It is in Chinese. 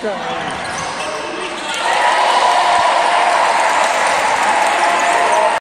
对。